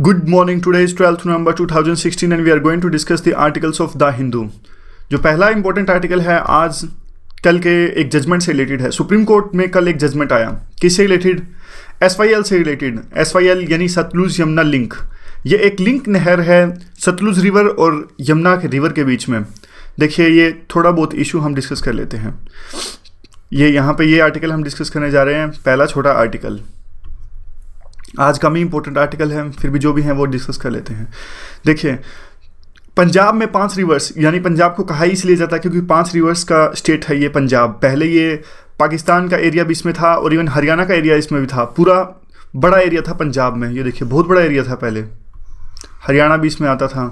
Good morning. Today is 12th November 2016 and we are going to discuss the articles of The Hindu जो पहला important article है, आज कल के एक जजमेंट से रिलेटेड है। सुप्रीम कोर्ट में कल एक जजमेंट आया। किससे रिलेटेड एसवाईएल से रिलेटेड एसवाईएल यानी सतलुज यमुना लिंक। ये एक लिंक नहर है सतलुज रिवर और यमुना के रिवर के बीच में। देखिए, ये थोड़ा बहुत इशू हम डिस्कस कर लेते हैं। ये यहाँ पे ये आर्टिकल हम डिस्कस करने जा रहे हैं। पहला छोटा आर्टिकल आज कम ही इंपॉर्टेंट आर्टिकल है, फिर भी जो भी हैं वो डिस्कस कर लेते हैं। देखिए, पंजाब में पाँच रिवर्स यानी पंजाब को कहा इसलिए जाता है क्योंकि पाँच रिवर्स का स्टेट है ये पंजाब। पहले ये पाकिस्तान का एरिया भी इसमें था और इवन हरियाणा का एरिया इसमें भी था। पूरा बड़ा एरिया था पंजाब में। ये देखिए, बहुत बड़ा एरिया था पहले। हरियाणा भी इसमें आता था।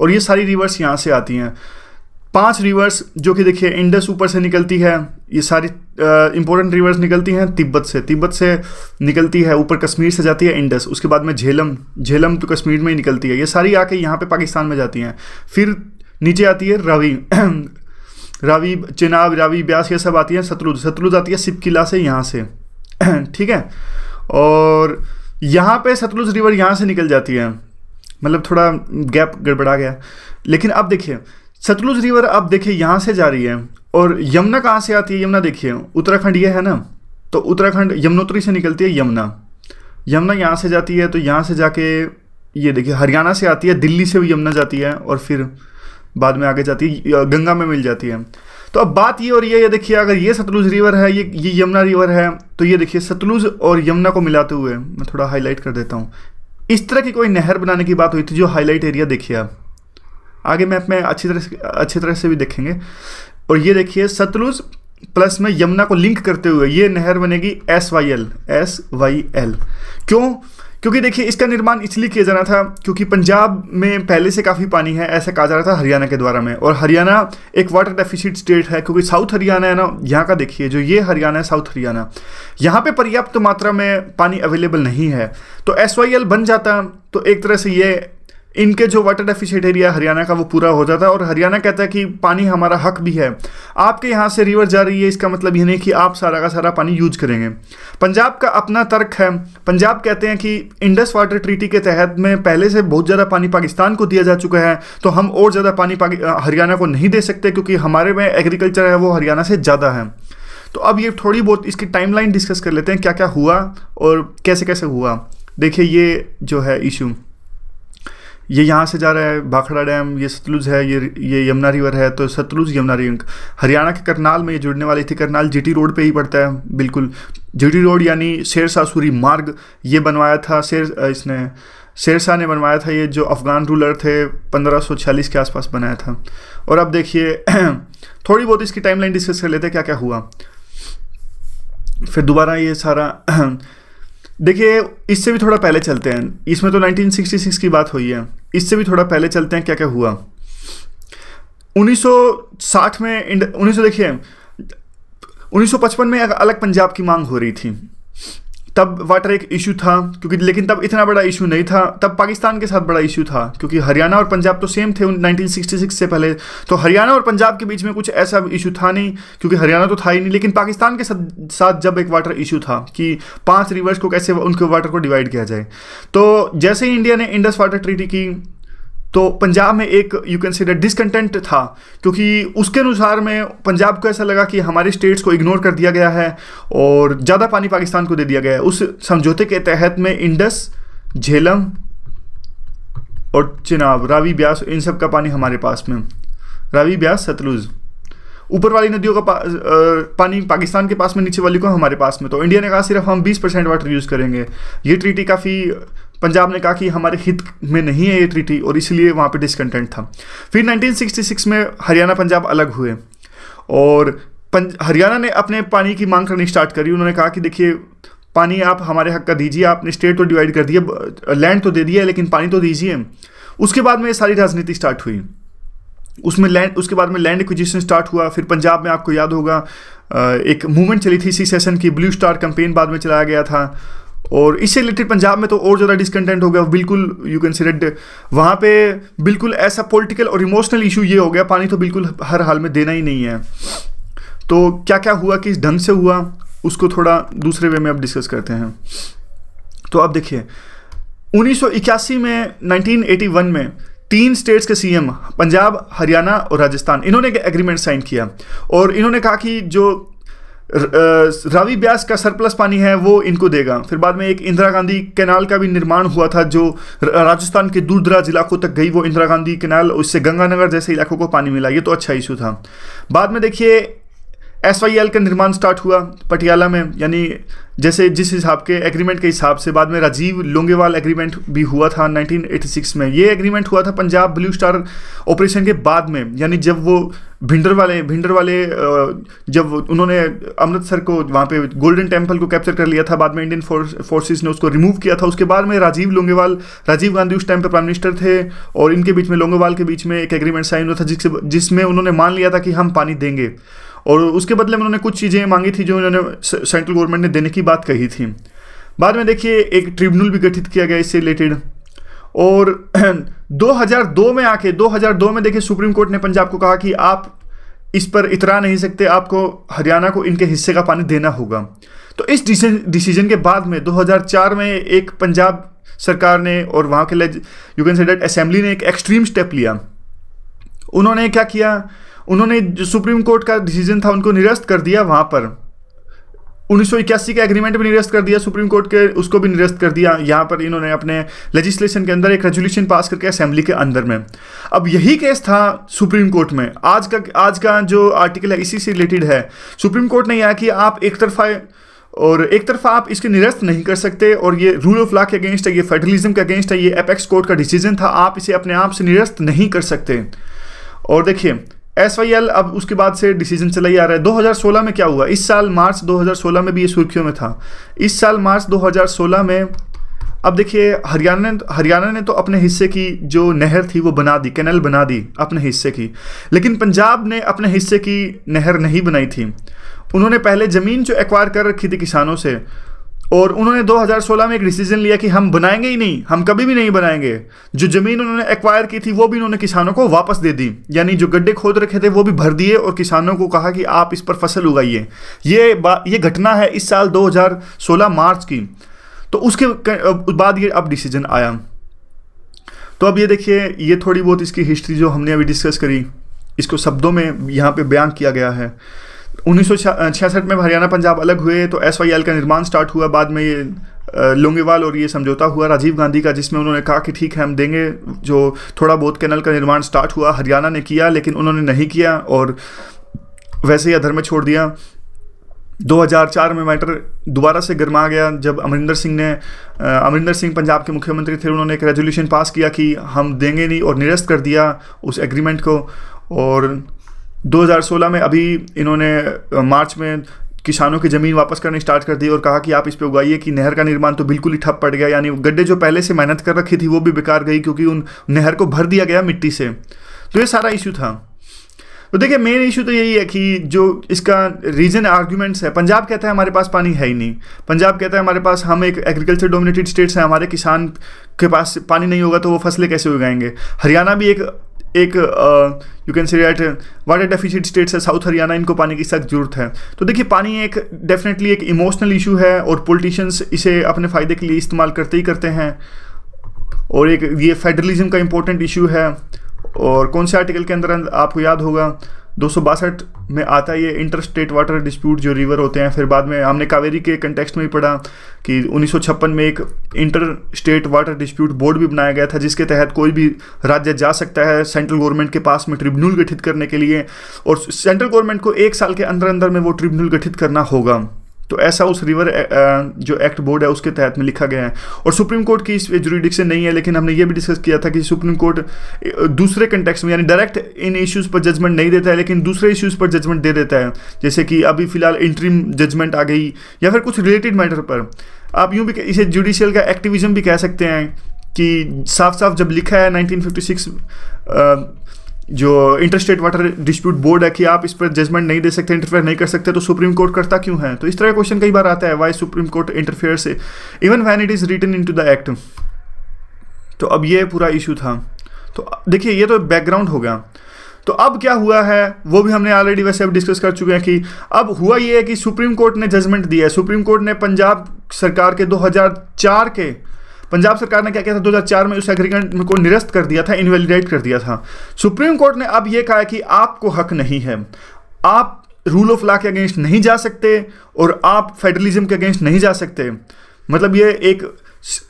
और ये सारी रिवर्स यहाँ से आती हैं। पाँच रिवर्स जो कि देखिए इंडस ऊपर से निकलती है, ये सारी इंपॉर्टेंट रिवर्स निकलती हैं तिब्बत से। तिब्बत से निकलती है, ऊपर कश्मीर से जाती है इंडस उसके बाद में झेलम झेलम तो कश्मीर में ही निकलती है। ये सारी आके यहाँ पे पाकिस्तान में जाती हैं। फिर नीचे आती है रवि। रावी, चिनाब, रावी, ब्यास, ये सब आती है सतलुज। सतलुज आती है सिप किला से यहाँ से। ठीक है? और यहाँ पे सतलुज रिवर यहाँ से निकल जाती है। मतलब थोड़ा गैप गड़बड़ा गया। लेकिन अब देखिए सतलुज रिवर अब देखिए यहाँ से जा रही है, और यमुना कहाँ से आती है, यमुना देखिए, उत्तराखंड ये है ना? तो उत्तराखंड यमुनोत्री से निकलती है यमुना। यमुना यहाँ से जाती है तो यहाँ से जाके ये देखिए, हरियाणा से आती है, दिल्ली से भी यमुना जाती है, और फिर बाद में आगे जाती है गंगा में मिल जाती है। तो अब बात ये और ये ये देखिए, अगर ये सतलुज रिवर है, ये ये यमुना रिवर है तो ये देखिए, सतलुज और यमुना को मिलाते हुए, मैं थोड़ा हाईलाइट कर देता हूँ। इस तरह की कोई नहर बनाने की बात हुई थी, जो हाईलाइट एरिया देखिए आप। आगे मैप में अच्छी तरह से अच्छी तरह से भी देखेंगे। और ये देखिए, सतलुज प्लस में यमुना को लिंक करते हुए ये नहर बनेगी S Y L S Y L क्यों? क्योंकि देखिए, इसका निर्माण इसलिए किया जाना था क्योंकि पंजाब में पहले से काफ़ी पानी है, ऐसा कहा जा रहा था हरियाणा के द्वारा में। और हरियाणा एक वाटर डेफिसिट स्टेट है, क्योंकि साउथ हरियाणा है ना, यहाँ का देखिए, जो ये हरियाणा है साउथ हरियाणा यहाँ पे पर्याप्त मात्रा में पानी अवेलेबल नहीं है। तो एसवाईएल बन जाता तो एक तरह से ये इनके जो वाटर डेफिशिएट एरिया हरियाणा का, वो पूरा हो जाता है और हरियाणा कहता है कि पानी हमारा हक भी है। आपके यहाँ से रिवर जा रही है, इसका मतलब ये नहीं कि आप सारा का सारा पानी यूज़ करेंगे। पंजाब का अपना तर्क है। पंजाब कहते हैं कि इंडस वाटर ट्रीटी के तहत में पहले से बहुत ज़्यादा पानी पाकिस्तान को दिया जा चुका है तो हम और ज़्यादा पानी हरियाणा को नहीं दे सकते क्योंकि हमारे में एग्रीकल्चर है, वो हरियाणा से ज़्यादा है। तो अब ये थोड़ी बहुत इसकी टाइमलाइन डिस्कस कर लेते हैं क्या क्या हुआ और कैसे कैसे हुआ। देखिए ये जो है इशू ये यहाँ से जा रहा है भाखड़ा डैम, ये सतलुज है, ये ये यमुना रिवर है तो सतलुज यमुना रिवर, हरियाणा के करनाल में ये जुड़ने वाली थी करनाल, जीटी रोड पे ही पड़ता है, बिल्कुल। जीटी रोड यानी शेर सासूरी मार्ग, ये बनवाया था शेर इसने शेरशाह ने बनवाया था ये जो अफ़गान रूलर थे, पंद्रह के आसपास बनाया था। और अब देखिए, थोड़ी बहुत इसकी टाइमलाइन डिस्कस कर लेते हैं क्या क्या हुआ। फिर दोबारा ये सारा देखिए, इससे भी थोड़ा पहले चलते हैं। इसमें तो 1966 की बात हुई है। इससे भी थोड़ा पहले चलते हैं क्या क्या हुआ 1960 में उन्नीस देखिए 1955 में अलग पंजाब की मांग हो रही थी। तब वाटर एक इशू था, क्योंकि लेकिन तब इतना बड़ा इशू नहीं था, तब पाकिस्तान के साथ बड़ा इशू था, क्योंकि हरियाणा और पंजाब तो सेम थे 1966 से पहले। तो हरियाणा और पंजाब के बीच में कुछ ऐसा इशू था नहीं, क्योंकि हरियाणा तो था ही नहीं, लेकिन पाकिस्तान के साथ जब एक वाटर इशू था कि पाँच रिवर्स को कैसे उनके वाटर को डिवाइड किया जाए। तो जैसे ही इंडिया ने इंडस वाटर ट्रीटी की तो पंजाब में एक यू कैन सी डिसकंटेंट था क्योंकि उसके अनुसार में पंजाब को ऐसा लगा कि हमारे स्टेट्स को इग्नोर कर दिया गया है और ज़्यादा पानी पाकिस्तान को दे दिया गया है। उस समझौते के तहत में इंडस झेलम और चिनाब रावी ब्यास इन सब का पानी हमारे पास में। रावी ब्यास सतलुज। ऊपर वाली नदियों का पा, पानी पाकिस्तान के पास में नीचे वाली को हमारे पास में। तो इंडिया ने कहा सिर्फ़ हम 20 परसेंट वाटर यूज़ करेंगे। ये ट्रीटी काफ़ी पंजाब ने कहा कि हमारे हित में नहीं है ये ट्रीटी और इसलिए वहाँ पे डिसकंटेंट था। फिर 1966 में हरियाणा पंजाब अलग हुए और हरियाणा ने अपने पानी की मांग करनी स्टार्ट करी। उन्होंने कहा कि देखिए, पानी आप हमारे हक का दीजिए, आपने स्टेट तो डिवाइड कर दिया लैंड तो दे दिया लेकिन पानी तो दीजिए। उसके बाद में ये सारी राजनीति स्टार्ट हुई। उसमें लैंड उसके बाद में लैंड एक्विजिशन स्टार्ट हुआ। फिर पंजाब में आपको याद होगा एक मूवमेंट चली थी सी सेशन की ब्लू स्टार कैंपेन बाद में चलाया गया था। और इससे रिलेटेड पंजाब में तो और ज़्यादा डिसकंटेंट हो गया। बिल्कुल यू कैन सिलेक्ट वहाँ पे बिल्कुल ऐसा पॉलिटिकल और इमोशनल इशू ये हो गया, पानी तो बिल्कुल हर हाल में देना ही नहीं है। तो क्या क्या हुआ, किस ढंग से हुआ, उसको थोड़ा दूसरे वे में अब डिस्कस करते हैं। तो अब देखिए, उन्नीस सौ इक्यासी में 1981 में तीन स्टेट्स के सीएम पंजाब, हरियाणा और राजस्थान, इन्होंने एक एग्रीमेंट साइन किया। और इन्होंने कहा कि जो रावी ब्यास का सरप्लस पानी है, वो इनको देगा। फिर बाद में एक इंदिरा गांधी कैनाल का भी निर्माण हुआ था, जो राजस्थान के दूर दराज इलाकों तक गई वो इंदिरा गांधी कैनाल, उससे गंगानगर जैसे इलाकों को पानी मिला। ये तो अच्छा इशू था। बाद में देखिए एस का निर्माण स्टार्ट हुआ पटियाला में, यानी जैसे जिस हिसाब के एग्रीमेंट के हिसाब से बाद में राजीव लोंगेवाल एग्रीमेंट भी हुआ था 1986 में। ये एग्रीमेंट हुआ था पंजाब ब्लू स्टार ऑपरेशन के बाद में, यानी जब वो भिंडर वाले भिंडर वाले जब उन्होंने अमृतसर को वहाँ पे गोल्डन टेंपल को कैप्चर कर लिया था, बाद में इंडियन फोर्सेस ने उसको रिमूव किया था, उसके बाद में राजीव लोंगेवाल, राजीव गांधी उस टाइम पर प्राइम मिनिस्टर थे, और इनके बीच में लोंगेवाल के बीच में एक एग्रीमेंट साइन हुआ था जिससे जिसमें उन्होंने मान लिया था कि हम पानी देंगे। और उसके बदले में उन्होंने कुछ चीज़ें मांगी थी जो उन्होंने सेंट्रल गवर्नमेंट ने देने की बात कही थी। बाद में देखिए, एक ट्रिब्यूनल भी गठित किया गया इससे रिलेटेड और 2002 में आके 2002 में देखिए, सुप्रीम कोर्ट ने पंजाब को कहा कि आप इस पर इतरा नहीं सकते, आपको हरियाणा को इनके हिस्से का पानी देना होगा। तो इस डिसीज़न के बाद में 2004 में एक पंजाब सरकार ने और वहाँ के लिए you can say that assembly ने एक एक्सट्रीम स्टेप लिया। उन्होंने क्या किया? उन्होंने जो सुप्रीम कोर्ट का डिसीज़न था, उनको निरस्त कर दिया वहाँ पर। उन्नीस का एग्रीमेंट भी निरस्त कर दिया सुप्रीम कोर्ट के, उसको भी निरस्त कर दिया। यहाँ पर इन्होंने अपने लेजिस्लेशन के अंदर एक रेजोल्यूशन पास करके असेंबली के अंदर में। अब यही केस था सुप्रीम कोर्ट में। आज का आज का जो आर्टिकल है, इसी से रिलेटेड है। सुप्रीम कोर्ट ने यह कि आप एक तरफा, और एक तरफा आप इसके निरस्त नहीं कर सकते, और ये रूल ऑफ़ लॉ के अगेंस्ट है, ये फेडरलिज्म के अगेंस्ट है, ये एपेक्स कोर्ट का डिसीज़न था, आप इसे अपने आप से निरस्त नहीं कर सकते। और देखिए एस वाई एल अब उसके बाद से डिसीज़न चला ही आ रहा है। 2016 में क्या हुआ? इस साल मार्च 2016 में भी ये सुर्खियों में था। इस साल मार्च 2016 में अब देखिए, हरियाणा ने हरियाणा ने तो अपने हिस्से की जो नहर थी वो बना दी कैनल बना दी अपने हिस्से की। लेकिन पंजाब ने अपने हिस्से की नहर नहीं बनाई थी। उन्होंने पहले ज़मीन जो एक्वायर कर रखी थी किसानों से और उन्होंने 2016 में एक डिसीज़न लिया कि हम बनाएँगे ही नहीं, हम कभी भी नहीं बनाएँगे। जो ज़मीन उन्होंने एक्वायर की थी, वो भी उन्होंने किसानों को वापस दे दी। यानी जो गड्ढे खोद रखे थे, वो भी भर दिए और किसानों को कहा कि आप इस पर फ़सल उगाइए। ये ये घटना है इस साल 2016 मार्च की। तो उसके बाद ये अब डिसीज़न आया। तो अब ये देखिए, ये थोड़ी बहुत इसकी हिस्ट्री जो हमने अभी डिस्कस करी, इसको शब्दों में यहाँ पे बयान किया गया है। उन्नीस सौ छियासठ में हरियाणा पंजाब अलग हुए तो एसवाईएल का निर्माण स्टार्ट हुआ, बाद में ये लोंगेवाल और ये समझौता हुआ, राजीव गांधी का, जिसमें उन्होंने कहा कि ठीक है, हम देंगे, जो थोड़ा बहुत कैनल का निर्माण स्टार्ट हुआ, हरियाणा ने किया, लेकिन उन्होंने नहीं किया, और वैसे ही अधर में छोड़ दिया। 2004 में मैटर दोबारा से गर्मा गया, जब अमरिंदर सिंह ने अमरिंदर सिंह पंजाब के मुख्यमंत्री थे, उन्होंने एक रेजोल्यूशन पास किया कि हम देंगे नहीं, और निरस्त कर दिया उस एग्रीमेंट को, और 2016 में अभी इन्होंने मार्च में किसानों की ज़मीन वापस करनी स्टार्ट कर दी और कहा कि आप इस पर उगाइए कि नहर का निर्माण तो बिल्कुल ही ठप पड़ गया। यानी गड्ढे जो पहले से मेहनत कर रखी थी वो भी बेकार गई क्योंकि उन नहर को भर दिया गया मिट्टी से। तो ये सारा इशू था। तो देखिए, मेन इशू तो यही है कि जो इसका रीजन आर्ग्यूमेंट्स है, पंजाब कहता है हमारे पास पानी है ही नहीं। पंजाब कहता है हमारे पास, हम एक एग्रीकल्चर डोमिनेटेड स्टेट्स हैं, हमारे किसान के पास पानी नहीं होगा तो वो फ़सलें कैसे उगाएँगे? हरियाणा भी एक एक you can see that water deficit states है साउथ हरियाणा इनको पानी की सख्त ज़रूरत है। तो देखिए, पानी एक डेफिनेटली एक इमोशनल इशू है और पॉलिटिशियंस इसे अपने फ़ायदे के लिए इस्तेमाल करते ही करते हैं। और एक, ये फेडरलिज्म का इम्पोर्टेंट इशू है। और कौन से आर्टिकल के अंदर आपको याद होगा? दो सौ बासठ में आता है ये इंटर स्टेट वाटर डिस्प्यूट जो रिवर होते हैं। फिर बाद में हमने कावेरी के कंटेक्स्ट में भी पढ़ा कि उन्नीस सौ छप्पन में एक inter state water dispute board भी बनाया गया था, जिसके तहत कोई भी राज्य जा सकता है सेंट्रल गवर्नमेंट के पास में ट्रिब्यूनल गठित करने के लिए। और सेंट्रल गवर्नमेंट को एक साल के अंदर अंदर में वो ट्रिब्यूनल गठित करना होगा। तो ऐसा उस रिवर जो एक्ट बोर्ड है, उसके तहत में लिखा गया है। और सुप्रीम कोर्ट की इस जुरिडिक्शन नहीं है, लेकिन हमने ये भी डिस्कस किया था कि सुप्रीम कोर्ट दूसरे कंटेक्स में, यानी डायरेक्ट इन इश्यूज़ पर जजमेंट नहीं देता है, लेकिन दूसरे इश्यूज़ पर जजमेंट दे देता है। जैसे कि अभी फ़िलहाल इंट्रीम जजमेंट आ गई, या फिर कुछ रिलेटेड मैटर पर। आप यूँ भी इसे जुडिशियल का एक्टिविज्म भी कह सकते हैं कि साफ़ साफ़ जब लिखा है 1956 जो इंटरस्टेट वाटर डिस्प्यूट बोर्ड है कि आप इस पर जजमेंट नहीं दे सकते इंटरफेयर नहीं कर सकते तो सुप्रीम कोर्ट करता क्यों है? तो इस तरह का क्वेश्चन कई बार आता है वाई सुप्रीम कोर्ट इंटरफेयर से? Even when it is written into the act तो अब ये पूरा इशू था। तो देखिए, ये तो बैकग्राउंड हो गया। तो अब क्या हुआ है, वो भी हमने ऑलरेडी वैसे अब डिस्कस कर चुके हैं कि अब हुआ ये है कि सुप्रीम कोर्ट ने जजमेंट दिया है। सुप्रीम कोर्ट ने पंजाब सरकार के 2004 के पंजाब सरकार ने क्या किया था? 2004 में उस एग्रीमेंट को निरस्त कर दिया था, इनवेलिडेट कर दिया था। सुप्रीम कोर्ट ने अब यह कहा कि आपको हक नहीं है। आप रूल ऑफ़ लॉ के अगेंस्ट नहीं जा सकते और आप फेडरलिज्म के अगेंस्ट नहीं जा सकते। मतलब ये एक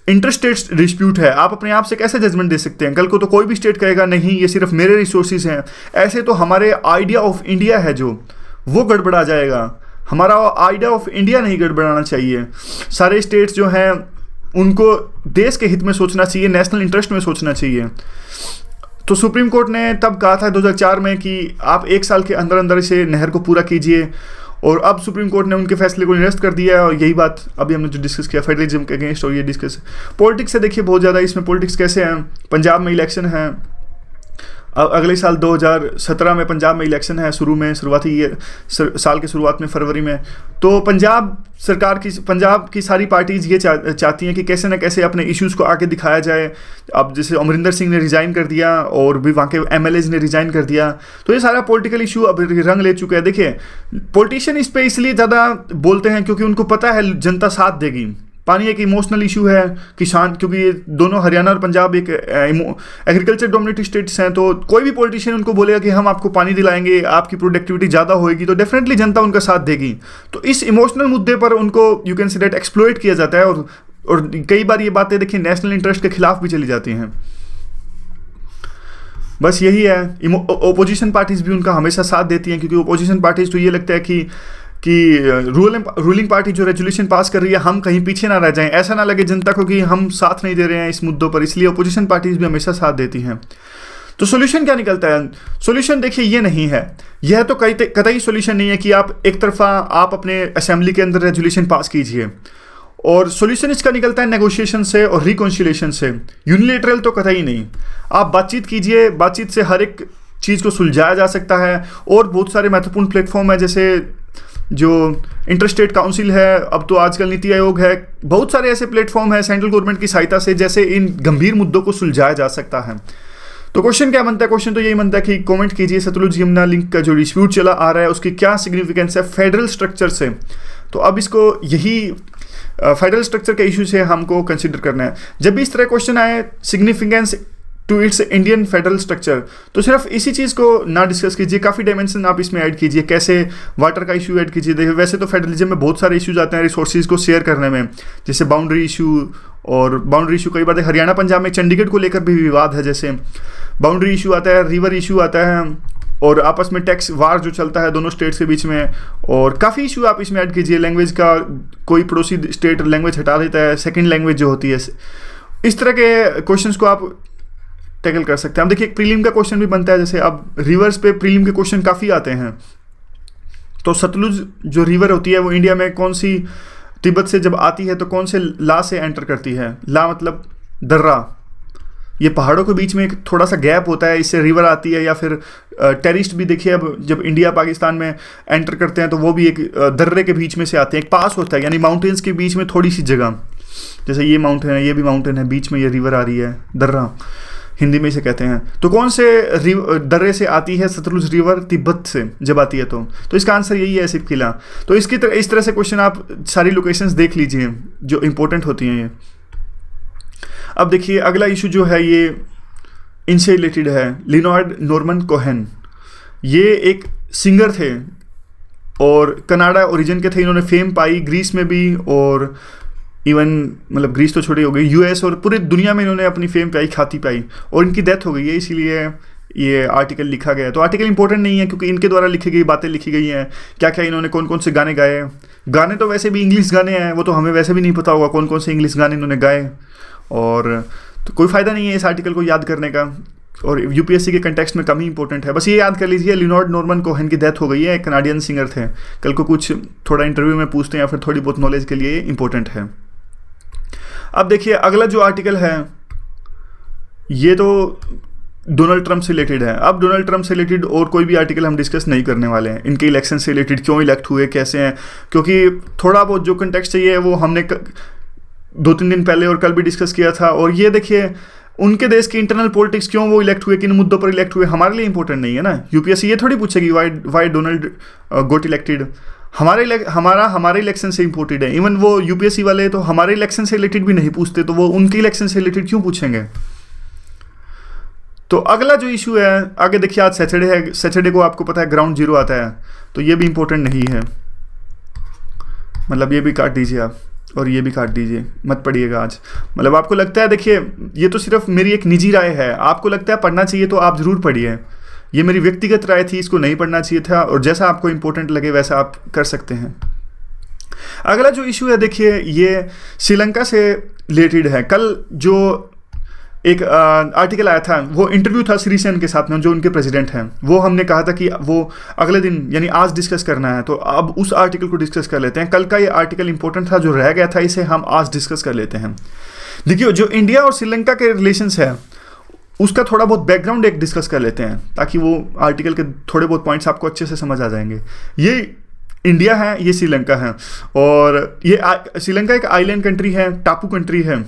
इंटरस्टेट डिस्प्यूट है। आप अपने आप से कैसे जजमेंट दे सकते हैं? कल को तो कोई भी स्टेट कहेगा, नहीं, ये सिर्फ़ मेरे रिसोर्सेज हैं। ऐसे तो हमारे आइडिया ऑफ़ इंडिया है जो। वो गड़बड़ा जाएगा। हमारा आइडिया ऑफ़ इंडिया नहीं गड़बड़ाना चाहिए। सारे स्टेट्स जो हैं उनको देश के हित में सोचना चाहिए नेशनल इंटरेस्ट में सोचना चाहिए। तो सुप्रीम कोर्ट ने तब कहा था 2004 में कि आप एक साल के अंदर अंदर इसे नहर को पूरा कीजिए और अब सुप्रीम कोर्ट ने उनके फैसले को निरस्त कर दिया है और यही बात अभी हमने जो डिस्कस किया फेडरलिज्म के अगेंस्ट और ये डिस्कस पॉलिटिक्स से देखिए बहुत ज़्यादा इसमें पॉलिटिक्स कैसे हैं? पंजाब में इलेक्शन है अगले साल 2017 में पंजाब में इलेक्शन है शुरू में शुरुआती साल के शुरुआत में फरवरी में। तो पंजाब सरकार की पंजाब की सारी पार्टीज़ ये चा, चाहती हैं कि कैसे ना कैसे अपने इश्यूज़ को आगे दिखाया जाए। अब जैसे अमरिंदर सिंह ने रिज़ाइन कर दिया और भी वहाँ के एम ने रिज़ाइन कर दिया। तो ये सारा पॉलिटिकल इशू अब रंग ले चुका है। देखिए पॉलिटिशियन इस पर इसलिए ज़्यादा बोलते हैं क्योंकि उनको पता है जनता साथ देगी। पानी एक इमोशनल इशू है किसान क्योंकि ये दोनों हरियाणा और पंजाब एक एग्रीकल्चर डोमिनेटेड स्टेट्स हैं तो कोई भी पॉलिटिशियन उनको बोलेगा कि हम आपको पानी दिलाएँगे, आपकी प्रोडक्टिविटी ज़्यादा होगी तो डेफिनेटली जनता उनका साथ देगी। तो इस इमोशनल मुद्दे पर उनको you can see that exploit किया जाता है और और कई बार ये बातें देखिए नेशनल इंटरेस्ट के खिलाफ भी चली जाती हैं। बस यही है ओपोजिशन पार्टीज़ भी उनका हमेशा साथ देती हैं, क्योंकि ओपोजिशन पार्टीज़ तो ये लगता है कि कि रूलिंग रूलिंग पार्टी जो रेजोल्यूशन पास कर रही है, हम कहीं पीछे ना रह जाएँ। ऐसा ना लगे जनता को कि हम साथ नहीं दे रहे हैं इस मुद्दों पर, इसलिए अपोजिशन पार्टीज़ भी हमेशा साथ देती हैं। तो सोल्यूशन क्या निकलता है? सोल्यूशन देखिए, ये नहीं है। यह तो कई कतई सोल्यूशन नहीं है कि आप एक तरफा, आप अपने असेंबली के अंदर रेजोल्यूशन पास कीजिए। और सोल्यूशन इसका निकलता है नेगोशिएशन से और रिकॉन्सिलेशन से। यूनिलेटरल तो कतई नहीं। आप बातचीत कीजिए, बातचीत से हर एक चीज़ को सुलझाया जा सकता है। और बहुत सारे महत्वपूर्ण प्लेटफॉर्म है, जैसे जो इंटरस्टेट काउंसिल है, अब तो आजकल नीति आयोग है, बहुत सारे ऐसे प्लेटफॉर्म है सेंट्रल गवर्नमेंट की सहायता से जैसे इन गंभीर मुद्दों को सुलझाया जा सकता है। तो क्वेश्चन क्या बनता है? क्वेश्चन तो यही बनता है कि कमेंट कीजिए, सतलुज यमुना लिंक का जो डिस्प्यूट चला आ रहा है, उसकी क्या सिग्निफिकेंस है फेडरल स्ट्रक्चर से? तो अब इसको यही फेडरल स्ट्रक्चर के इशू से हमको कंसिडर करना है। जब भी इस तरह क्वेश्चन आए significance to its Indian federal structure तो सिर्फ़ इसी चीज़ को ना डिस्कस कीजिए, काफ़ी डायमेंशन आप इसमें ऐड कीजिए, कैसे वाटर का इशू ऐड कीजिए। देखिए, वैसे तो फेडरलिज्म में बहुत सारे इश्यूज़ आते हैं रिसोर्सेज को शेयर करने में, जैसे बाउंड्री इशू और बाउंड्री इशू कई बार हरियाणा, पंजाब में चंडीगढ़ को लेकर भी विवाद है जैसे। बाउंड्री इशू आता है रिवर इशू आता है और आपस में टैक्स वार जो चलता है दोनों स्टेट्स के बीच में और काफ़ी इशू आप इसमें ऐड कीजिए। लैंग्वेज का कोई पड़ोसी स्टेट लैंग्वेज हटा देता है सेकेंड लैंग्वेज जो होती है। इस तरह के क्वेश्चंस को आप टैकल कर सकते हैं। अब देखिए प्रीलिम का क्वेश्चन भी बनता है, जैसे अब रिवर्स पे प्रीलिम के क्वेश्चन काफ़ी आते हैं। तो सतलुज जो रिवर होती है, वो इंडिया में कौन सी तिब्बत से जब आती है तो कौन से ला से एंटर करती है? ला मतलब दर्रा। ये पहाड़ों के बीच में एक थोड़ा सा गैप होता है, इससे रिवर आती है, या फिर टेरिस्ट भी देखिए, अब जब इंडिया पाकिस्तान में एंटर करते हैं तो वो भी एक दर्रे के बीच में से आते हैं। एक पास होता है, यानी माउंटेन्स के बीच में थोड़ी सी जगह। जैसे ये माउंटेन है, ये भी माउंटेन है, बीच में ये रिवर आ रही है, दर्रा। हिंदी में इसे कहते हैं। तो कौन से दर्रे से आती है सतलुज रिवर तिब्बत से, जब आती है तो? तो इसका आंसर यही है सिप किला। तो इसकी तरह इस तरह से क्वेश्चन आप सारी लोकेशंस देख लीजिए, जो इंपॉर्टेंट होती हैं ये। अब देखिए, अगला इशू जो है ये इनसे रिलेटेड है, लिनॉर्ड नॉर्मन कोहन। ये एक सिंगर थे, और कनाडा ओरिजिन के थे। इन्होंने फेम पाई ग्रीस में भी, और इवन मतलब ग्रीस तो छोटी हो गई यूएस और पूरी दुनिया में इन्होंने अपनी फेम पाई, खाती पाई और इनकी डेथ हो गई है, इसीलिए ये आर्टिकल लिखा गया तो आर्टिकल इंपॉर्टेंट नहीं है क्योंकि इनके द्वारा लिखी गई बातें लिखी गई हैं। क्या क्या इन्होंने कौन कौन से गाने गाए? गाने तो वैसे भी इंग्लिश गाने हैं, वो तो हमें वैसे भी नहीं पता होगा कौन कौन से इंग्लिश गाने इन्होंने गाए। और तो कोई फ़ायदा नहीं है इस आर्टिकल को याद करने का। और यूपीएससी के कंटेक्स्ट में कम ही इंपॉर्टेंट है। बस ये याद कर लीजिए लिनोर्ड नॉर्मन कोहन की डेथ हो गई है, एक कनाडियन सिंगर थे। कल को कुछ थोड़ा इंटरव्यू में पूछते हैं या फिर थोड़ी बहुत नॉलेज के लिए इंपॉर्टेंट है। अब देखिए, अगला जो आर्टिकल है, ये तो डोनाल्ड ट्रंप से रिलेटेड है। अब डोनाल्ड ट्रंप से रिलेटेड और कोई भी आर्टिकल हम डिस्कस नहीं करने वाले हैं। इनके इलेक्शन से रिलेटेड क्यों इलेक्ट हुए, कैसे हैं? क्योंकि थोड़ा बहुत जो कंटेक्ट चाहिए, वो हमने क... दो तीन दिन पहले और कल भी डिस्कस किया था। और ये देखिए, उनके देश की इंटरनल पॉलिटिक्स क्यों वो इलेक्ट हुए, किन मुद्दों पर इलेक्ट हुए, हमारे लिए इंपॉर्टेंट नहीं है ना? यूपीएससी ये थोड़ी पूछेगी why why Donald got elected हमारे हमारा, हमारे इलेक्शन से इंपोर्टेड है। इवन वो यूपीएससी वाले तो हमारे इलेक्शन से रिलेटेड भी नहीं पूछते तो वो उनके इलेक्शन से रिलेटेड क्यों पूछेंगे? तो अगला जो इशू है, आगे देखिए, आज सैटरडे है सैटरडे को आपको पता है ग्राउंड ज़ीरो आता है तो ये भी इंपॉर्टेंट नहीं है। मतलब ये भी काट दीजिए आप, और ये भी काट दीजिए, मत पढ़िएगा आज। मतलब आपको लगता है, देखिए, ये तो सिर्फ़ मेरी एक निजी राय है, आपको लगता है पढ़ना चाहिए तो आप ज़रूर पढ़िए। ये मेरी व्यक्तिगत राय थी, इसको नहीं पढ़ना चाहिए था, और जैसा आपको इंपॉर्टेंट लगे वैसा आप कर सकते हैं। अगला जो इशू है, देखिए, ये श्रीलंका से रिलेटेड है। कल जो एक आर्टिकल आया था, वो इंटरव्यू था श्रीसेन के साथ में, जो उनके प्रेसिडेंट हैं। वो हमने कहा था कि वो अगले दिन, यानी आज डिस्कस करना है तो अब उस आर्टिकल को डिस्कस कर लेते हैं। कल का ये आर्टिकल इंपॉर्टेंट था, जो रह गया था, इसे हम आज डिस्कस कर लेते हैं। देखिए, जो इंडिया और श्रीलंका के रिलेशंस है उसका थोड़ा बहुत बैकग्राउंड एक डिस्कस कर लेते हैं, ताकि वो आर्टिकल के थोड़े बहुत पॉइंट्स आपको अच्छे से समझ आ जाएँगे। ये इंडिया है, ये श्रीलंका है, और ये श्रीलंका एक आइलैंड कंट्री है टापू कंट्री है।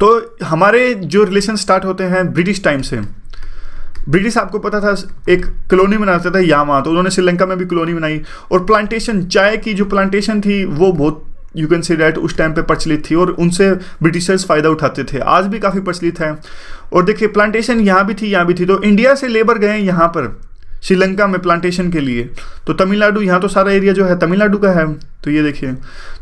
तो हमारे जो रिलेशन स्टार्ट होते हैं ब्रिटिश टाइम से। ब्रिटिश आपको पता था, एक कॉलोनी बनाता था यामा तो उन्होंने श्रीलंका में भी कॉलोनी बनाई, और प्लांटेशन चाय की जो प्लांटेशन थी, वो बहुत यू कैन सी डैट उस टाइम पे प्रचलित थी और उनसे ब्रिटिशर्स फ़ायदा उठाते थे। आज भी काफ़ी प्रचलित है। और देखिए प्लांटेशन यहाँ भी थी, यहाँ भी थी। तो इंडिया से लेबर गए यहाँ पर श्रीलंका में प्लांटेशन के लिए। तो तमिलनाडु, यहाँ तो सारा एरिया जो है तमिलनाडु का है। तो ये देखिए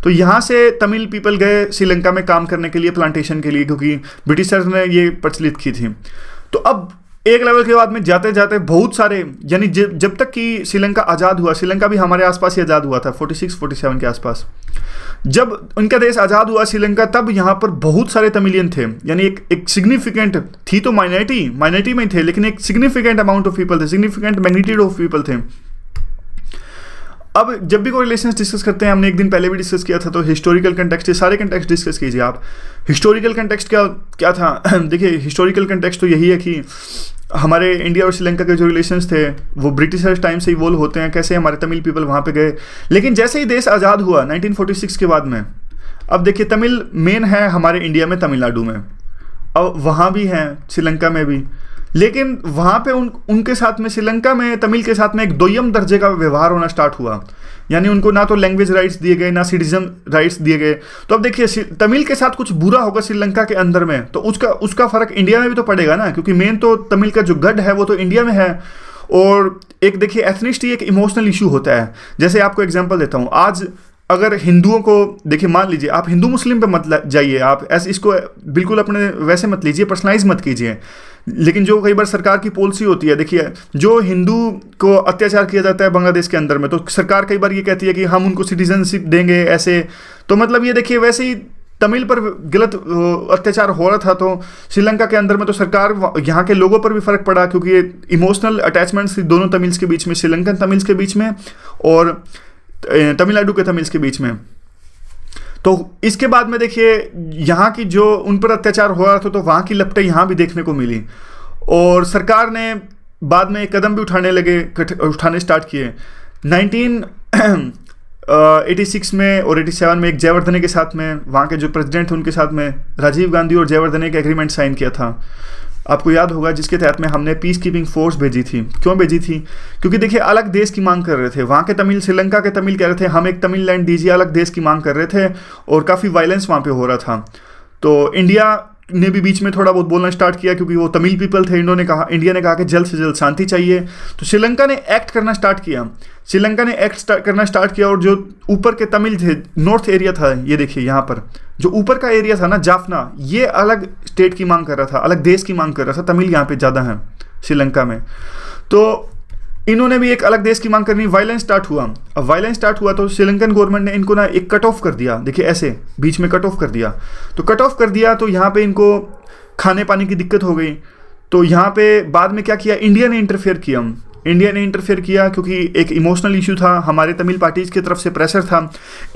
तो यहाँ से तमिल पीपल गए श्रीलंका में काम करने के लिए प्लांटेशन के लिए, क्योंकि ब्रिटिशर्स ने ये प्रचलित की थी। तो अब एक लेवल के बाद में जाते जाते बहुत सारे, यानी जब तक कि श्रीलंका आज़ाद हुआ श्रीलंका भी हमारे आसपास ही आज़ाद हुआ था 46 47 के आसपास। जब उनका देश आज़ाद हुआ श्रीलंका, तब यहाँ पर बहुत सारे तमिलियन थे। यानी एक एक सिग्निफिकेंट थी तो माइनॉरिटी माइनॉरिटी में थे, लेकिन एक सिग्निफिकेंट अमाउंट ऑफ़ पीपल थे सिग्निफिकेंट मैग्नीट्यूड ऑफ़ पीपल थे। अब जब भी कोई रिलेशन डिस्कस करते हैं, हमने एक दिन पहले भी डिस्कस किया था तो हिस्टोरिकल कंटेक्स्ट ये सारे कंटेक्स्ट डिस्कस कीजिए आप। हिस्टोरिकल कंटेक्स्ट क्या क्या था? देखिए हिस्टोरिकल कंटेक्स्ट तो यही है कि हमारे इंडिया और श्रीलंका के जो रिलेशंस थे, वो ब्रिटिशर्स टाइम से इवोल्व होते हैं, कैसे हमारे तमिल पीपल वहाँ पे गए। लेकिन जैसे ही देश आज़ाद हुआ 1946 के बाद में, अब देखिए तमिल मेन है हमारे इंडिया में तमिलनाडु में। अब वहाँ भी हैं श्रीलंका में भी। लेकिन वहाँ पे उन, उनके साथ में श्रीलंका में, तमिल के साथ में एक दोयम दर्जे का व्यवहार होना स्टार्ट हुआ। यानी उनको ना तो लैंग्वेज राइट्स दिए गए, ना सिटीजन राइट्स दिए गए। तो अब देखिए तमिल के साथ कुछ बुरा होगा श्रीलंका के अंदर में तो उसका उसका फ़र्क इंडिया में भी तो पड़ेगा ना, क्योंकि मेन तो तमिल का जो गढ़ है वो तो इंडिया में है। और एक देखिए एथनिस्टी एक इमोशनल इशू होता है। जैसे आपको एग्ज़ाम्पल देता हूँ, आज अगर हिंदुओं को, देखिए मान लीजिए, आप हिंदू मुस्लिम पे मत जाइए, आप ऐसे, इसको बिल्कुल अपने, वैसे मत लीजिए पर्सनलाइज मत कीजिए। लेकिन जो कई बार सरकार की पॉलिसी होती है, देखिए, जो हिंदू को अत्याचार किया जाता है बांग्लादेश के अंदर में तो सरकार कई बार ये कहती है कि हम उनको सिटीजनशिप देंगे ऐसे। तो मतलब ये देखिए, वैसे ही तमिल पर गलत अत्याचार हो रहा था तो श्रीलंका के अंदर में तो सरकार यहाँ के लोगों पर भी फ़र्क पड़ा, क्योंकि इमोशनल अटैचमेंट्स थी दोनों तमिल्स के बीच में, श्रीलंकन तमिल्स के बीच में और तमिलनाडु के तमिल्स के बीच में। तो इसके बाद में देखिए, यहाँ की जो उन पर अत्याचार हो रहा था तो वहाँ की लपटें यहाँ भी देखने को मिली। और सरकार ने बाद में कदम भी उठाने लगे उठाने स्टार्ट किए। 1986 में और 87 में एक जयवर्धने के साथ में, वहाँ के जो प्रेसिडेंट थे उनके साथ में, राजीव गांधी और जयवर्धने का एग्रीमेंट साइन किया था। आपको याद होगा, जिसके तहत में हमने पीस कीपिंग फोर्स भेजी थी। क्यों भेजी थी? क्योंकि देखिए, अलग देश की मांग कर रहे थे। वहाँ के तमिल, श्रीलंका के तमिल कह रहे थे, हम एक तमिल लैंड दीजिए अलग देश की मांग कर रहे थे। और काफ़ी वायलेंस वहाँ पर हो रहा था। तो इंडिया ने भी बीच में थोड़ा बहुत बोलना स्टार्ट किया क्योंकि वो तमिल पीपल थे, इन्होंने कहा इंडिया ने कहा कि जल्द से जल्द शांति चाहिए। तो श्रीलंका ने एक्ट करना स्टार्ट किया। श्रीलंका ने एक्ट करना स्टार्ट किया और जो ऊपर के तमिल थे नॉर्थ एरिया था, ये देखिए यहाँ पर। जो ऊपर का एरिया था ना, जाफना, ये अलग स्टेट की मांग कर रहा था, अलग देश की मांग कर रहा था, तमिल यहाँ पे ज़्यादा है, श्रीलंका में। तो इन्होंने भी एक अलग देश की मांग करनी वायलेंस स्टार्ट हुआ। अब वायलेंस स्टार्ट हुआ तो श्रीलंकन गवर्नमेंट ने इनको ना एक कट ऑफ़ कर दिया। देखिए ऐसे, बीच में कट ऑफ़ कर दिया। तो कट ऑफ़ कर दिया तो यहाँ पे इनको खाने पाने की दिक्कत हो गई। तो यहाँ पे बाद में क्या किया? इंडिया ने इंटरफेयर किया। इंडिया ने इंटरफेयर किया क्योंकि एक इमोशनल इशू था, हमारे तमिल पार्टीज़ की तरफ़ से प्रेशर था।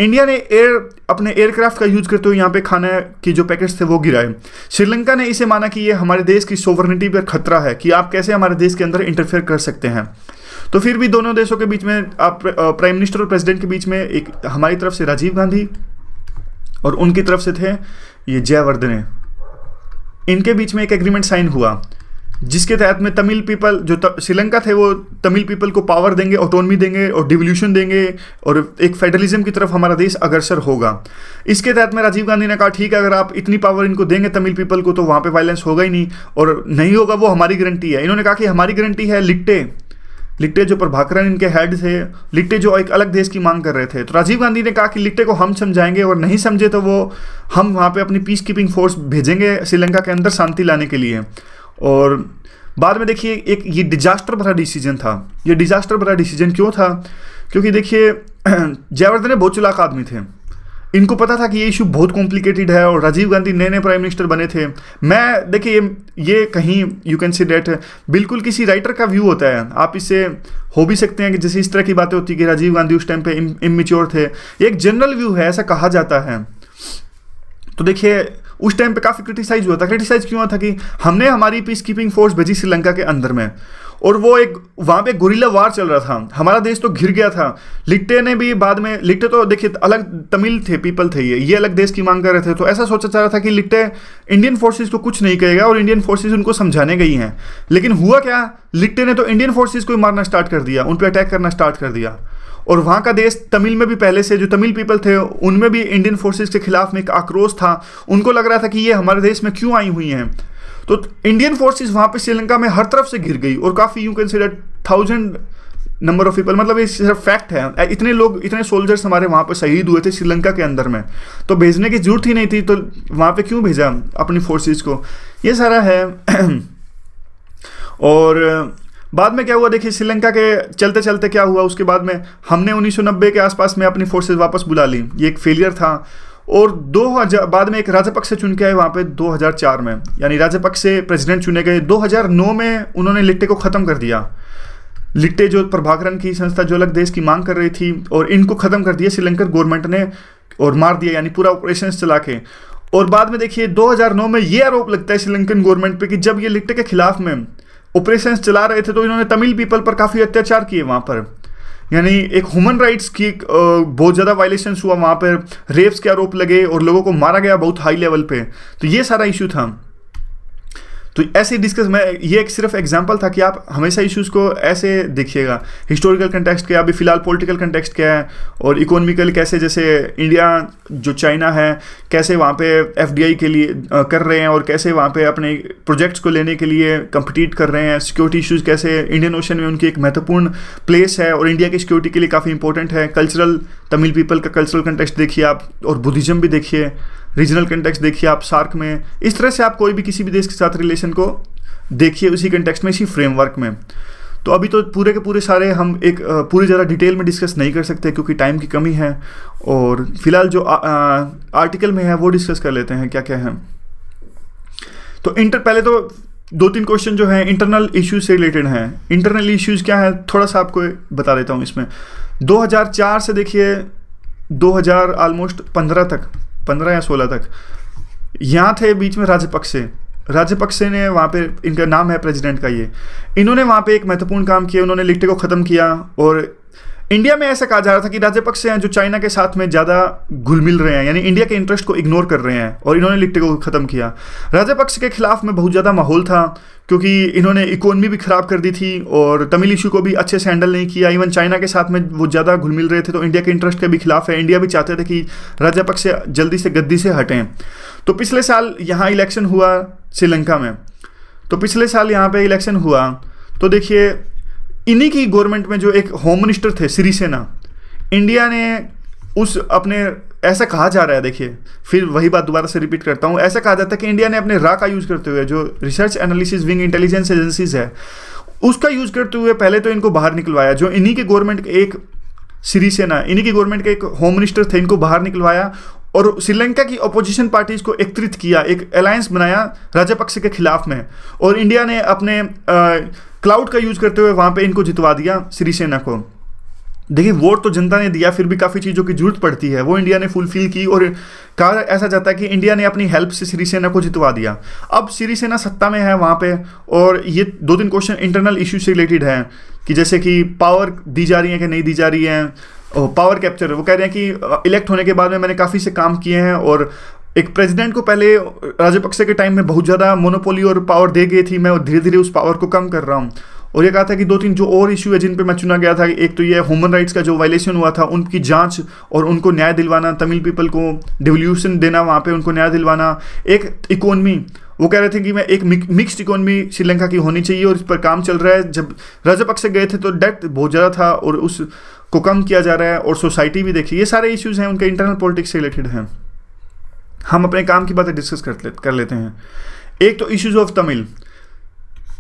इंडिया ने एयर अपने एयरक्राफ्ट का यूज़ करते हुए यहाँ पे खाने की जो पैकेट्स थे वो गिराए। श्रीलंका ने इसे माना कि ये हमारे देश की सोवरनिटी पर खतरा है कि आप कैसे हमारे देश के अंदर इंटरफेयर कर सकते हैं। तो फिर भी दोनों देशों के बीच में, आप प्राइम मिनिस्टर और प्रेसिडेंट के बीच में एक, हमारी तरफ़ से राजीव गांधी और उनकी तरफ़ से थे ये जयवर्धने। इनके बीच में एक एग्रीमेंट साइन हुआ। जिसके तहत में तमिल पीपल, जो श्रीलंका थे, वो तमिल पीपल को पावर देंगे ऑटोनमी देंगे और डिवोल्यूशन देंगे और एक फेडरलिज्म की तरफ़ हमारा देश अग्रसर होगा। इसके तहत में राजीव गांधी ने कहा, ठीक है, अगर आप इतनी पावर इनको देंगे तमिल पीपल को तो वहाँ पे वायलेंस होगा ही नहीं और नहीं होगा, वो हमारी गारंटी है। इन्होंने कहा कि हमारी गारंटी है लिट्टे। लिट्टे जो प्रभाकरण इनके हेड थे, लिट्टे जो एक अलग देश की मांग कर रहे थे। तो राजीव गांधी ने कहा कि लिट्टे को हम समझाएँगे और नहीं समझे तो वो हम वहाँ पे अपनी पीस कीपिंग फोर्स भेजेंगे श्रीलंका के अंदर शांति लाने के लिए। और बाद में देखिए, एक ये डिजास्टर भरा डिसीज़न था। ये डिजास्टर भरा डिसीज़न क्यों था? क्योंकि देखिए, जयवर्धन बहुत चुलाक आदमी थे। इनको पता था कि ये इशू बहुत कॉम्प्लिकेटेड है और राजीव गांधी नए नए प्राइम मिनिस्टर बने थे। मैं, देखिए, ये ये कहीं यू कैन सी डेट बिल्कुल किसी राइटर का व्यू होता है। आप इससे हो भी सकते हैं कि जैसे इस तरह की बातें होती कि राजीव गांधी उस टाइम पे इमेच्योर थे। एक जनरल व्यू है, ऐसा कहा जाता है। तो देखिए उस टाइम पे काफ़ी क्रिटिसाइज हुआ था। क्रिटिसाइज क्यों हुआ था कि हमने हमारी पीस कीपिंग फोर्स भेजी श्रीलंका के अंदर में? और वो एक, वहाँ पे गुरिल्ला वार चल रहा था। हमारा देश तो घिर गया था। लिट्टे ने भी बाद में, लिट्टे तो देखिए, अलग तमिल थे पीपल थे ये। ये अलग देश की मांग कर रहे थे। तो ऐसा सोचा जा रहा था कि लिट्टे इंडियन फोर्सेज को कुछ नहीं कहेगा और इंडियन फोर्सेज उनको समझाने गई हैं। लेकिन हुआ क्या? लिट्टे ने तो इंडियन फोर्सेज को मारना स्टार्ट कर दिया। उन पर अटैक करना स्टार्ट कर दिया। और वहाँ का देश तमिल में भी पहले से, जो तमिल पीपल थे, उनमें भी इंडियन फोर्सेज के खिलाफ में एक आक्रोश था। उनको लग रहा था कि ये हमारे देश में क्यों आई हुई हैं? तो इंडियन फोर्सेज वहाँ पे श्रीलंका में हर तरफ़ से घिर गई और काफ़ी you consider thousand number of people मतलब ये सिर्फ़ फैक्ट है। इतने लोग, इतने सोल्जर्स हमारे वहाँ पे शहीद हुए थे श्रीलंका के अंदर में। तो भेजने की ज़रूरत ही नहीं थी तो वहाँ पे क्यों भेजा अपनी फोर्सेज को? ये सारा है। और बाद में क्या हुआ? देखिए, श्रीलंका के चलते चलते क्या हुआ? उसके बाद में हमने 1990 के आसपास में अपनी फोर्सेज वापस बुला ली। ये एक फेलियर था। और दो हज़ार, बाद में एक राजपक्ष चुन के आए वहाँ पे 2004 में। यानी राजपक्ष से प्रेसिडेंट चुने गए। 2009 में उन्होंने लिट्टे को ख़त्म कर दिया। लिट्टे जो प्रभाकरण की संस्था, जो अलग देश की मांग कर रही थी, और इनको ख़त्म कर दिया। श्रीलंकर गवर्नमेंट ने और मार दिया, यानी पूरा ऑपरेशन चला के। और बाद में देखिए 2009 में ये आरोप लगता है श्रीलंकन गवर्नमेंट पे कि जब ये लिट्टे के खिलाफ में ऑपरेशन चला रहे थे तो इन्होंने तमिल पीपल पर काफ़ी अत्याचार किए वहाँ पर। यानी एक ह्यूमन राइट्स की बहुत ज़्यादा वायलेशन हुआ, वहाँ पर रेप्स के आरोप लगे और लोगों को मारा गया बहुत हाई लेवल पे। तो ये सारा इशू था। तो ऐसे डिस्कस मैं ये एक सिर्फ़ एग्जांपल था कि आप हमेशा इश्यूज़ को ऐसे देखिएगा। हिस्टोरिकल कंटेक्स्ट क्या अभी फ़िलहाल पॉलिटिकल कंटेक्स्ट क्या है? और इकोनॉमिकल कैसे, जैसे इंडिया जो चाइना है, कैसे वहाँ पे एफडीआई के लिए कर रहे हैं और कैसे वहाँ पे अपने प्रोजेक्ट्स को लेने के लिए कम्पिटिट कर रहे हैं? सिक्योरिटी इशूज़ कैसे इंडियन ओशन में उनकी एक महत्वपूर्ण प्लेस है और इंडिया की सिक्योरिटी के लिए काफ़ी इंपॉर्टेंट है। कल्चरल तमिल पीपल का कल्चरल कंटेक्स्ट देखिए आप और बुद्धिज़्म भी देखिए। रीजनल कंटेक्स्ट देखिए आप सार्क में। इस तरह से आप कोई भी किसी भी देश के साथ रिलेशन को देखिए उसी कंटेक्स्ट में इसी फ्रेमवर्क में। तो अभी तो पूरे के पूरे सारे हम एक पूरी ज़्यादा डिटेल में डिस्कस नहीं कर सकते क्योंकि टाइम की कमी है और फ़िलहाल जो आ, आ, आर्टिकल में है वो डिस्कस कर लेते हैं क्या क्या है। तो इंटर पहले तो दो तीन क्वेश्चन जो हैं इंटरनल इश्यूज़ से रिलेटेड हैं। इंटरनल इश्यूज़ क्या है थोड़ा सा आपको बता देता हूँ इसमें। 2004 से देखिए 2000 ऑलमोस्ट 15 तक। पंद्रह या सोलह तक। यहाँ थे बीच में राजपक्षे। राजपक्षे ने वहाँ पे, इनका नाम है प्रेसिडेंट का ये। इन्होंने वहाँ पे एक महत्वपूर्ण काम किया, उन्होंने लिट्टे को ख़त्म किया और इंडिया में ऐसा कहा जा रहा था कि राजपक्षे हैं जो चाइना के साथ में ज़्यादा घुल मिल रहे हैं, यानी इंडिया के इंटरेस्ट को इग्नोर कर रहे हैं और इन्होंने लिट्टे को ख़त्म किया। राजपक्ष के खिलाफ में बहुत ज़्यादा माहौल था, क्योंकि इन्होंने इकोनमी भी ख़राब कर दी थी और तमिल इशू को भी अच्छे से हैंडल नहीं किया। इवन चाइना के साथ में वो ज़्यादा घुल मिल रहे थे तो इंडिया के इंटरेस्ट के भी खिलाफ है। इंडिया भी चाहते थे कि राजापक्ष जल्दी से गद्दी से हटें। तो पिछले साल यहाँ इलेक्शन हुआ श्रीलंका में। तो पिछले साल यहाँ पे इलेक्शन हुआ। तो देखिए इन्हीं की गवर्नमेंट में जो एक होम मिनिस्टर थे सिरिसेना इंडिया ने उस अपने ऐसा कहा जा रहा है देखिए फिर वही बात दोबारा से रिपीट करता हूँ। ऐसा कहा जाता है कि इंडिया ने अपने रा का यूज़ करते हुए जो research analysis wing intelligence agencies है उसका यूज़ करते हुए पहले तो इनको बाहर निकलवाया जो इन्हीं के गवर्नमेंट के एक सिरिसेना इन्हीं की गवर्नमेंट के एक होम मिनिस्टर थे इनको बाहर निकलवाया और श्रीलंका की अपोजिशन पार्टीज़ को एकत्रित किया एक अलायंस बनाया राजापक्ष के खिलाफ में। और इंडिया ने अपने आ, क्लाउड का यूज़ करते हुए वहाँ पे इनको जितवा दिया श्रीसेना को। देखिए, वोट तो जनता ने दिया, फिर भी काफ़ी चीज़ों की ज़रूरत पड़ती है। वो इंडिया ने फुलफिल की और कहा, ऐसा जाता है कि इंडिया ने अपनी हेल्प से श्रीसेना को जितवा दिया। अब श्रीसेना सत्ता में है वहाँ पे और ये दो तीन क्वेश्चन इंटरनल इशू से रिलेटेड है कि जैसे कि पावर दी जा रही है कि नहीं दी जा रही है पावर कैप्चर वो कह रहे हैं कि इलेक्ट होने के बाद में मैंने काफ़ी से काम किए हैं और एक प्रेसिडेंट को पहले राजपक्षे के टाइम में बहुत ज़्यादा मोनोपोली और पावर दे गई थी, मैं धीरे धीरे उस पावर को कम कर रहा हूँ। और ये कहा था कि दो तीन जो और इशू है जिन पे मैं चुना गया था, एक तो ये ह्यूमन राइट्स का जो वायलेशन हुआ था, उनकी जाँच और उनको न्याय दिलवाना, तमिल पीपल को डिवोल्यूशन देना, वहाँ पे उनको न्याय दिलवाना। एक इकोनमी वो कह रहे थे कि मैं एक मिक्स्ड इकोनॉमी श्रीलंका की होनी चाहिए और इस पर काम चल रहा है। जब राजपक्ष गए थे तो डेट बहुत ज़्यादा था और उस को कम किया जा रहा है और सोसाइटी भी देखिए, ये सारे इश्यूज़ हैं, उनके इंटरनल पॉलिटिक्स से रिलेटेड हैं। हम अपने काम की बातें डिस्कस कर ले, कर लेते हैं। एक तो इश्यूज़ ऑफ़ तमिल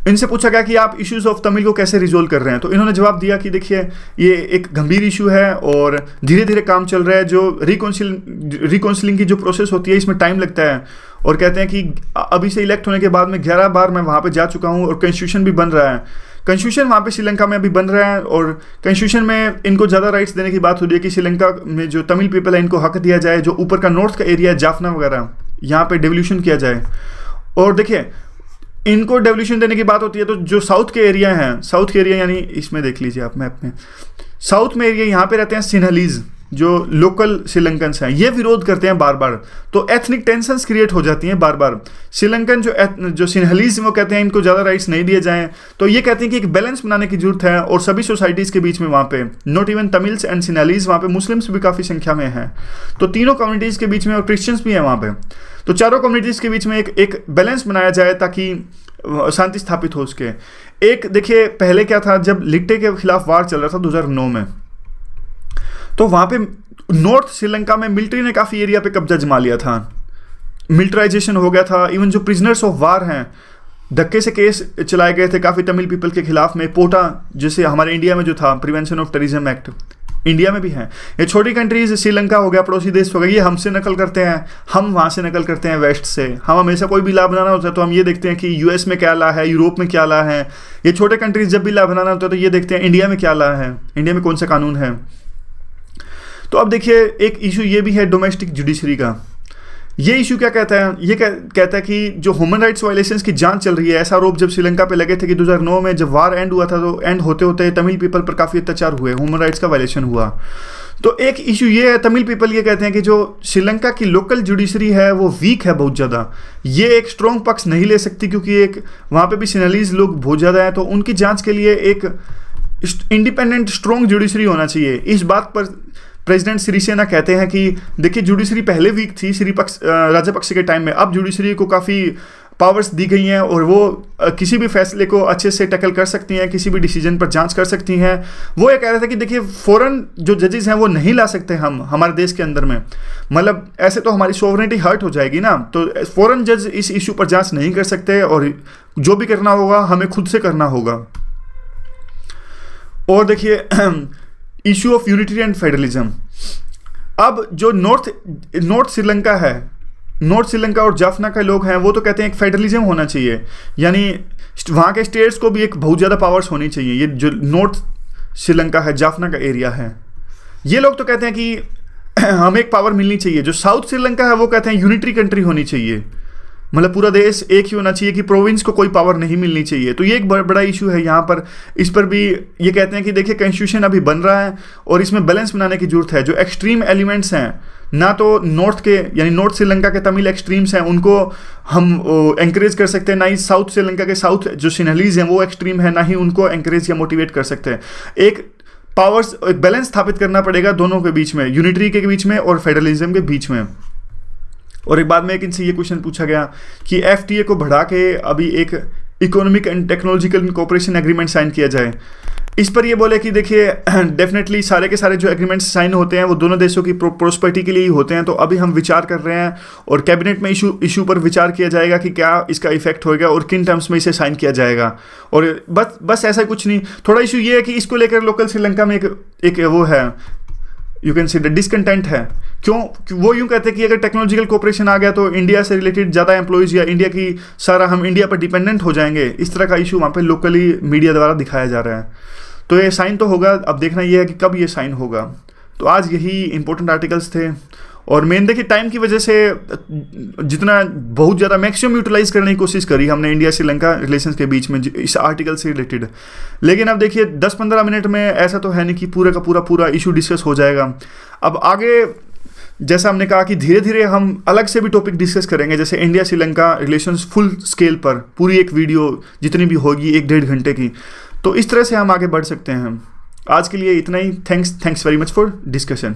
इनसे पूछा गया कि आप इश्यूज़ ऑफ़ तमिल को कैसे रिजोल्व कर रहे हैं? तो इन्होंने जवाब दिया कि देखिए ये एक गंभीर इशू है और धीरे धीरे काम चल रहा है। जो रिकाउंसिल रिकाउंसिलिंग की जो प्रोसेस होती है इसमें टाइम लगता है। और कहते हैं कि अभी से इलेक्ट होने के बाद में ग्यारह बार मैं वहाँ पर जा चुका हूँ और कॉन्स्टिट्यूशन भी बन रहा है। कॉन्स्टिट्यूशन वहाँ पे श्रीलंका में अभी बन रहा है और कॉन्स्टिट्यूशन में इनको ज़्यादा राइट्स देने की बात हो रही है कि श्रीलंका में जो तमिल पीपल है, इनको हक दिया जाए, जो ऊपर का नॉर्थ का एरिया है, जाफना वगैरह, यहाँ पर डेवल्यूशन किया जाए। और देखिए, इनको डेवल्यूशन देने की बात होती है तो जो साउथ के एरिया हैं साउथ के एरिया यानी इसमें देख लीजिए आप मैप में। साउथ में एरिया यहाँ पे रहते हैं सिन्हलीज़, जो लोकल श्रीलंकन्स हैं। ये विरोध करते हैं बार बार तो एथनिक टेंशन क्रिएट हो जाती हैं बार बार श्रीलंकन जो जो सिन्हलीज वो कहते हैं इनको ज़्यादा राइट्स नहीं दिए जाएँ। तो ये कहते हैं कि एक बैलेंस बनाने की ज़रूरत है और सभी सोसाइटीज़ के बीच में वहाँ पे not even Tamils and Sinhalese वहाँ पे, मुस्लिम्स भी काफ़ी संख्या में हैं। तो तीनों कम्युनिटीज़ के बीच में और क्रिश्चियंस भी हैं वहाँ पे। तो चारों कम्युनिटीज़ के बीच में एक एक बैलेंस बनाया जाए ताकि शांति स्थापित हो उसके। एक, देखिए, पहले क्या था, जब लिट्टे के खिलाफ वार चल रहा था 2009 में तो वहाँ पे नॉर्थ श्रीलंका में मिलिट्री ने काफ़ी एरिया पे कब्जा जमा लिया था। मिलिट्राइजेशन हो गया था। इवन जो प्रिजनर्स ऑफ़ वार हैं, धक्के से केस चलाए गए थे काफ़ी तमिल पीपल के खिलाफ में। पोटा, जैसे हमारे इंडिया में जो था prevention of terrorism act India में भी हैं। ये छोटी कंट्रीज़ श्रीलंका हो गया, पड़ोसी देश हो गया ये हमसे नकल करते हैं। हम वहाँ से नकल करते हैं वेस्ट से। हम हमेशा कोई भी ला बनाना होता है तो हम ये देखते हैं कि यूएस में क्या ला है यूरोप में क्या ला है। ये छोटे कंट्रीज़ जब भी ला बनाना होता है तो ये देखते हैं इंडिया में क्या ला है। इंडिया में कौन सा कानून है? तो अब देखिए, एक इशू ये भी है डोमेस्टिक जुडिशरी का। ये इशू क्या कहता है? ये कह, कहता है कि जो ह्यूमन राइट्स वायलेशन की जाँच चल रही है ऐसा आरोप जब श्रीलंका पे लगे थे कि 2009 में जब वार एंड हुआ था तो एंड होते होते तमिल पीपल पर काफ़ी अत्याचार हुए ह्यूमन राइट्स का वायलेशन हुआ। तो एक इशू ये है तमिल पीपल ये कहते हैं कि जो श्रीलंका की लोकल जुडिशरी है वो वीक है बहुत ज़्यादा। ये एक स्ट्रॉन्ग पक्ष नहीं ले सकती क्योंकि एक वहाँ पे भी सिनलीज लोग बहुत ज़्यादा हैं तो उनकी जाँच के लिए एक इंडिपेंडेंट स्ट्रॉन्ग जुडिशरी होना चाहिए। इस बात पर प्रेसिडेंट सिरिसेना कहते हैं कि, देखिए, जुडिशरी पहले वीक थी, श्री पक्ष राजपक्ष के टाइम में। अब जुडिशरी को काफ़ी पावर्स दी गई हैं और वो किसी भी फैसले को अच्छे से टैकल कर सकती हैं, किसी भी डिसीज़न पर जाँच कर सकती हैं। वो ये कह रहे थे कि, देखिए फ़ौरन जो जजेस हैं वो नहीं ला सकते हम, हमारे देश के अंदर में। मतलब ऐसे तो हमारी सोवरेनिटी हर्ट हो जाएगी ना। तो फ़ौरन जज इस इशू पर जाँच नहीं कर सकते और जो भी करना होगा, हमें खुद से करना होगा। और देखिए issue of unity and federalism अब जो नॉर्थ नॉर्थ श्रीलंका है नॉर्थ श्रीलंका और जाफना के लोग हैं, वो तो कहते हैं एक फेडरलिज्म होना चाहिए। यानी वहाँ के स्टेट्स को भी एक बहुत ज़्यादा पावर्स होनी चाहिए। ये जो नॉर्थ श्रीलंका है जाफना का एरिया है। ये लोग तो कहते हैं कि हमें एक पावर मिलनी चाहिए। जो साउथ श्रीलंका है, वो कहते हैं यूनिटरी कंट्री होनी चाहिए। मतलब पूरा देश एक ही होना चाहिए कि प्रोविंस को कोई पावर नहीं मिलनी चाहिए। तो ये एक बड़ा इशू है यहाँ पर। इस पर भी ये कहते हैं कि देखिए कॉन्स्टिट्यूशन अभी बन रहा है और इसमें बैलेंस बनाने की ज़रूरत है। जो एक्सट्रीम एलिमेंट्स हैं, ना तो नॉर्थ के, यानी नॉर्थ श्रीलंका के तमिल एक्सट्रीम्स हैं, उनको हम एंकरेज कर सकते हैं। ना ही साउथ श्रीलंका के साउथ जो सिनहलीज हैं, वो एक्सट्रीम है, ना ही उनको एंकरेज या मोटिवेट कर सकते हैं। एक पावर्स एक बैलेंस स्थापित करना पड़ेगा दोनों के बीच में यूनिटरी के बीच में और फेडरलिज्म के बीच में। और एक बाद में एक इनसे ये क्वेश्चन पूछा गया कि एफटीए को बढ़ा के अभी एक economic and technological cooperation agreement sign किया जाए। इस पर ये बोले कि देखिए डेफिनेटली सारे के सारे जो एग्रीमेंट्स साइन होते हैं, वो दोनों देशों की प्रोस्पर्टी के लिए ही होते हैं। तो अभी हम विचार कर रहे हैं और कैबिनेट में इशू इशू पर विचार किया जाएगा कि क्या इसका इफ़ेक्ट होगा और किन टर्म्स में इसे साइन किया जाएगा। और बस बस ऐसा कुछ नहीं। थोड़ा इशू ये है कि इसको लेकर लोकल श्रीलंका में एक एक वो है यू कैन सी डिसकंटेंट है। क्यों? वो यूँ कहते हैं कि अगर टेक्नोलॉजिकल कोऑपरेशन आ गया तो इंडिया से रिलेटेड ज़्यादा एम्प्लॉयज़ या इंडिया की सारा हम इंडिया पर डिपेंडेंट हो जाएँगे। इस तरह का इशू वहाँ पर लोकली मीडिया द्वारा दिखाया जा रहा है। तो ये साइन तो होगा। अब देखना ये है कि कब ये साइन होगा। तो आज यही इंपॉर्टेंट आर्टिकल्स थे। और मेन देखिए टाइम की वजह से, जितना, बहुत ज़्यादा मैक्सिमम यूटिलाइज करने की कोशिश करी हमने इंडिया श्रीलंका रिलेशन के बीच में इस आर्टिकल से रिलेटेड लेकिन अब देखिए 10-15 मिनट में ऐसा तो है नहीं कि पूरा का पूरा पूरा इशू डिस्कस हो जाएगा। अब आगे, जैसा हमने कहा कि धीरे धीरे हम अलग से भी टॉपिक डिस्कस करेंगे, जैसे India Sri Lanka relation full scale पर, पूरी एक वीडियो जितनी भी होगी एक डेढ़ घंटे की। तो इस तरह से हम आगे बढ़ सकते हैं। आज के लिए इतना ही। Thanks thanks very much for discussion